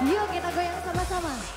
Yuk kita goyang sama-sama.